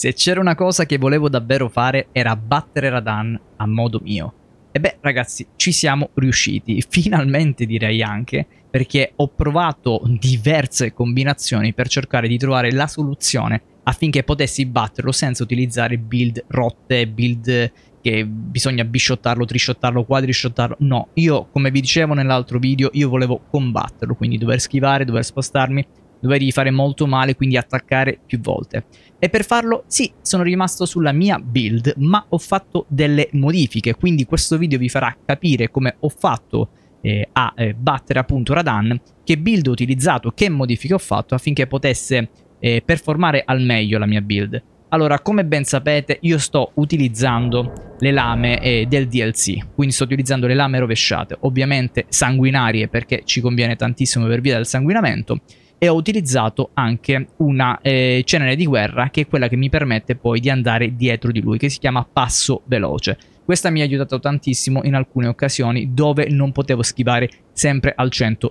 Se c'era una cosa che volevo davvero fare era battere Radan a modo mio. E beh, ragazzi, ci siamo riusciti. Finalmente direi anche, perché ho provato diverse combinazioni per cercare di trovare la soluzione affinché potessi batterlo senza utilizzare build rotte, build che bisogna bisciottarlo, trisciottarlo, quadrisciottarlo. No, io, come vi dicevo nell'altro video, io volevo combatterlo, quindi dover schivare, dover spostarmi, dovevi fare molto male, quindi attaccare più volte. E per farlo, sì, sono rimasto sulla mia build, ma ho fatto delle modifiche, quindi questo video vi farà capire come ho fatto eh, a eh, battere appunto Radan, che build ho utilizzato, che modifiche ho fatto affinché potesse eh, performare al meglio la mia build. Allora, come ben sapete, io sto utilizzando le lame eh, del DLC, quindi sto utilizzando le lame rovesciate, ovviamente sanguinarie perché ci conviene tantissimo per via del sanguinamento, e ho utilizzato anche una eh, cenere di guerra che è quella che mi permette poi di andare dietro di lui, che si chiama passo veloce. Questa mi ha aiutato tantissimo in alcune occasioni dove non potevo schivare sempre al 100%.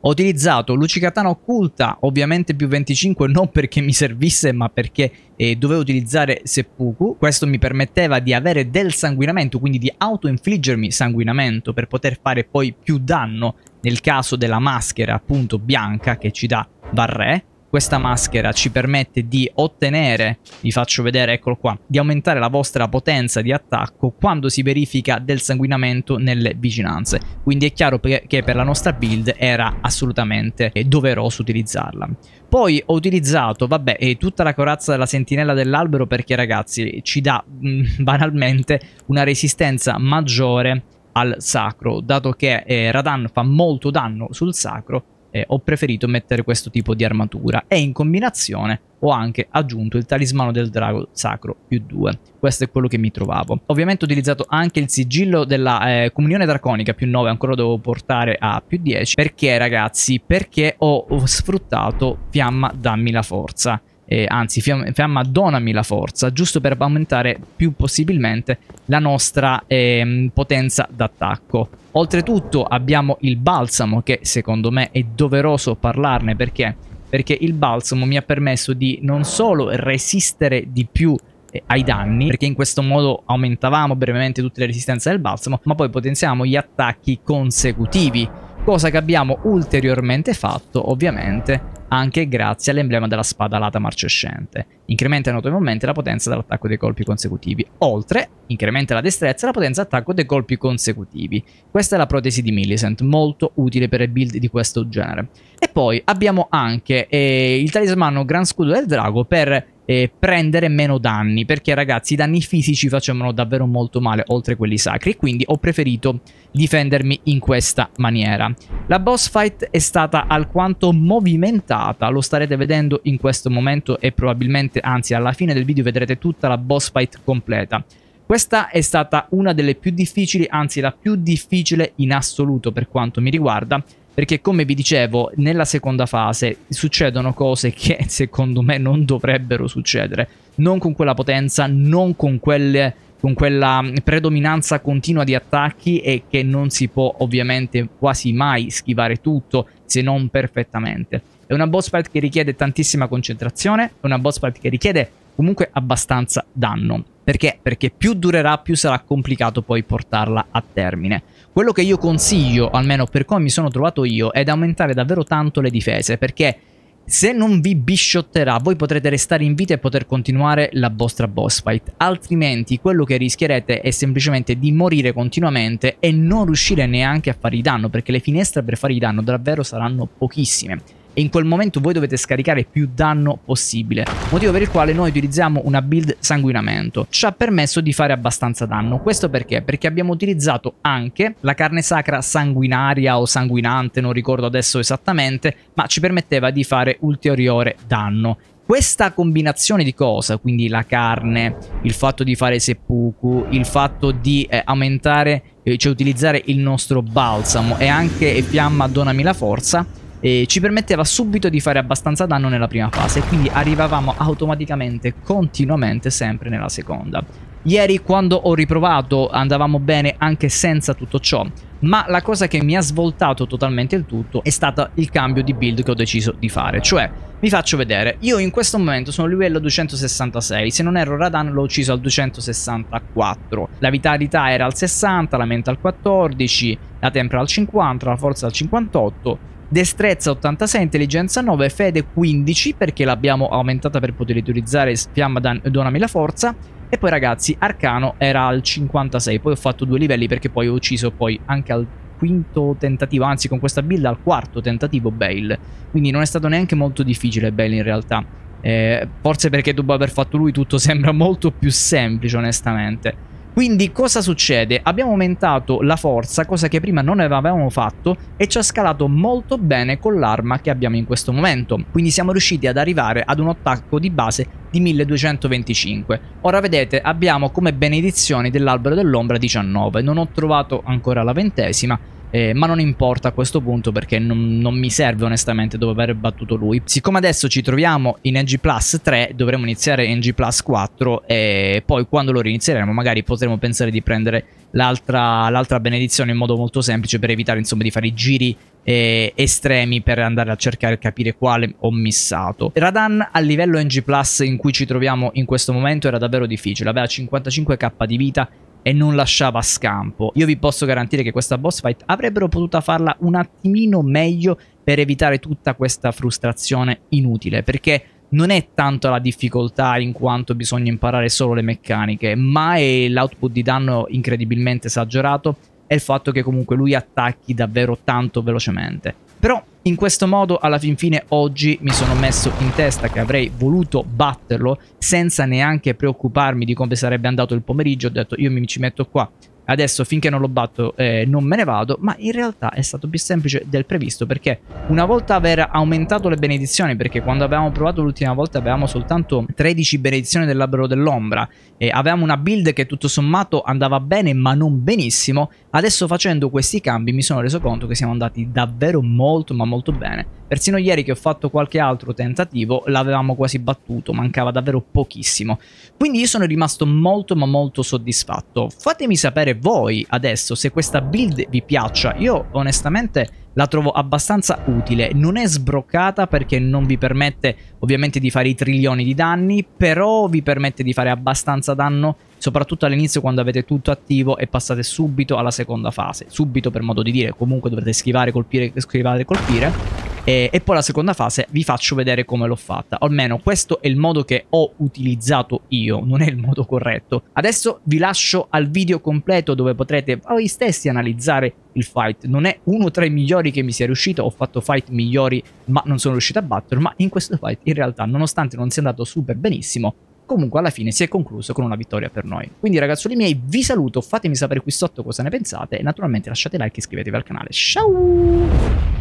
Ho utilizzato Lucicatana occulta, ovviamente più 25 non perché mi servisse ma perché eh, dovevo utilizzare Seppuku. Questo mi permetteva di avere del sanguinamento, quindi di auto-infliggermi sanguinamento per poter fare poi più danno nel caso della maschera appunto bianca che ci dà Varre questa maschera ci permette di ottenere, vi faccio vedere, eccolo qua, di aumentare la vostra potenza di attacco quando si verifica del sanguinamento nelle vicinanze. Quindi è chiaro che per la nostra build era assolutamente doveroso utilizzarla. Poi ho utilizzato, vabbè, tutta la corazza della sentinella dell'albero perché ragazzi ci dà mm, banalmente una resistenza maggiore al sacro, dato che eh, Radan fa molto danno sul sacro eh, ho preferito mettere questo tipo di armatura e in combinazione ho anche aggiunto il talismano del drago sacro più 2. Questo è quello che mi trovavo. Ovviamente ho utilizzato anche il sigillo della eh, comunione draconica più 9, ancora lo devo portare a più 10. Perché ragazzi? Perché ho, ho sfruttato fiamma dammi la forza eh, anzi fiamma, fiamma donami la forza, giusto per aumentare più possibilmente la nostra eh, potenza d'attacco. Oltretutto abbiamo il balsamo che secondo me è doveroso parlarne perché? Perché il balsamo mi ha permesso di non solo resistere di più eh, ai danni, perché in questo modo aumentavamo brevemente tutte le resistenze del balsamo, ma poi potenziamo gli attacchi consecutivi, cosa che abbiamo ulteriormente fatto ovviamente anche grazie all'emblema della spada alata marcescente. Incrementa notevolmente la potenza dell'attacco dei colpi consecutivi. Oltre, incrementa la destrezza e la potenza d'attacco dei colpi consecutivi. Questa è la protesi di Millicent, molto utile per build di questo genere. E poi abbiamo anche eh, il talismano Gran Scudo del Drago per eh, prendere meno danni, perché ragazzi i danni fisici facevano davvero molto male oltre quelli sacri, quindi ho preferito difendermi in questa maniera. La boss fight è stata alquanto movimentata, lo starete vedendo in questo momento e probabilmente, anzi alla fine del video vedrete tutta la boss fight completa. Questa è stata una delle più difficili, anzi la più difficile in assoluto per quanto mi riguarda, perché come vi dicevo nella seconda fase succedono cose che secondo me non dovrebbero succedere non con quella potenza non con quelle con quella predominanza continua di attacchi e che non si può ovviamente quasi mai schivare tutto se non perfettamente. È una boss fight che richiede tantissima concentrazione, è una boss fight che richiede comunque abbastanza danno. Perché? Perché più durerà più sarà complicato poi portarla a termine. Quello che io consiglio, almeno per come mi sono trovato io, è di aumentare davvero tanto le difese, perché se non vi bisciotterà, voi potrete restare in vita e poter continuare la vostra boss fight. Altrimenti, quello che rischierete è semplicemente di morire continuamente e non riuscire neanche a fare danno, perché le finestre per fare danno davvero saranno pochissime in quel momento voi dovete scaricare più danno possibile. Motivo per il quale noi utilizziamo una build sanguinamento. Ci ha permesso di fare abbastanza danno. Questo perché? Perché abbiamo utilizzato anche la carne sacra sanguinaria o sanguinante, non ricordo adesso esattamente, ma ci permetteva di fare ulteriore danno. Questa combinazione di cose, quindi la carne, il fatto di fare seppuku, il fatto di eh, aumentare, eh, cioè utilizzare il nostro balsamo e anche fiamma donami la forza, e ci permetteva subito di fare abbastanza danno nella prima fase quindi arrivavamo automaticamente, continuamente, sempre nella seconda. Ieri quando ho riprovato andavamo bene anche senza tutto ciò. ma la cosa che mi ha svoltato totalmente il tutto è stato il cambio di build che ho deciso di fare, cioè vi faccio vedere, io in questo momento sono a livello 266, se non erro Radan l'ho ucciso al 264, la vitalità era al 60, la mente al 14, la tempra al 50, la forza al 58, destrezza 86, intelligenza 9, fede 15 perché l'abbiamo aumentata per poter utilizzare fiamma donami la forza e poi ragazzi arcano era al 56, poi ho fatto due livelli perché poi ho ucciso poi anche al quinto tentativo, anzi con questa build al quarto tentativo Bale. Quindi non è stato neanche molto difficile Bale in realtà. Eh, forse perché dopo aver fatto lui tutto sembra molto più semplice onestamente. Quindi cosa succede? Abbiamo aumentato la forza, cosa che prima non avevamo fatto, e ci ha scalato molto bene con l'arma che abbiamo in questo momento. Quindi siamo riusciti ad arrivare ad un attacco di base di 1225. Ora vedete, abbiamo come benedizioni dell'albero dell'ombra 19. Non ho trovato ancora la ventesima, eh, ma non importa a questo punto perché non, non, mi serve onestamente dopo aver battuto lui. Siccome adesso ci troviamo in NG Plus 3, dovremo iniziare NG Plus 4 e poi quando lo rinizieremo magari potremo pensare di prendere l'altra benedizione in modo molto semplice per evitare insomma di fare i giri eh, estremi per andare a cercare di capire quale ho missato. Radan a livello NG Plus in cui ci troviamo in questo momento era davvero difficile, aveva 55k di vita e non lasciava scampo. Io vi posso garantire che questa boss fight avrebbero potuto farla un attimino meglio per evitare tutta questa frustrazione inutile, perché non è tanto la difficoltà in quanto bisogna imparare solo le meccaniche, ma è l'output di danno incredibilmente esagerato e il fatto che comunque lui attacchi davvero tanto velocemente. Però in questo modo alla fin fine oggi mi sono messo in testa che avrei voluto batterlo senza neanche preoccuparmi di come sarebbe andato il pomeriggio. Ho detto io mi ci metto qua adesso finché non lo batto eh, non me ne vado, ma in realtà è stato più semplice del previsto perché una volta aver aumentato le benedizioni, perché quando avevamo provato l'ultima volta avevamo soltanto 13 benedizioni dell'albero dell'ombra e avevamo una build che tutto sommato andava bene ma non benissimo, adesso facendo questi cambi mi sono reso conto che siamo andati davvero molto ma molto bene. Persino ieri che ho fatto qualche altro tentativo l'avevamo quasi battuto, mancava davvero pochissimo. Quindi io sono rimasto molto ma molto soddisfatto. Fatemi sapere voi adesso se questa build vi piaccia. Io onestamente la trovo abbastanza utile. Non è sbroccata perché non vi permette ovviamente di fare i trilioni di danni, però vi permette di fare abbastanza danno, soprattutto all'inizio quando avete tutto attivo e passate subito alla seconda fase. Subito per modo di dire, comunque dovrete schivare, colpire, schivare, colpire e, e, poi la seconda fase vi faccio vedere come l'ho fatta. Almeno questo è il modo che ho utilizzato io, non è il modo corretto. Adesso vi lascio al video completo dove potrete voi stessi analizzare il fight. Non è uno tra i migliori che mi sia riuscito, ho fatto fight migliori ma non sono riuscito a battere, ma in questo fight in realtà nonostante non sia andato super benissimo, comunque alla fine si è concluso con una vittoria per noi. Quindi ragazzuoli miei vi saluto, fatemi sapere qui sotto cosa ne pensate e naturalmente lasciate like e iscrivetevi al canale. Ciao!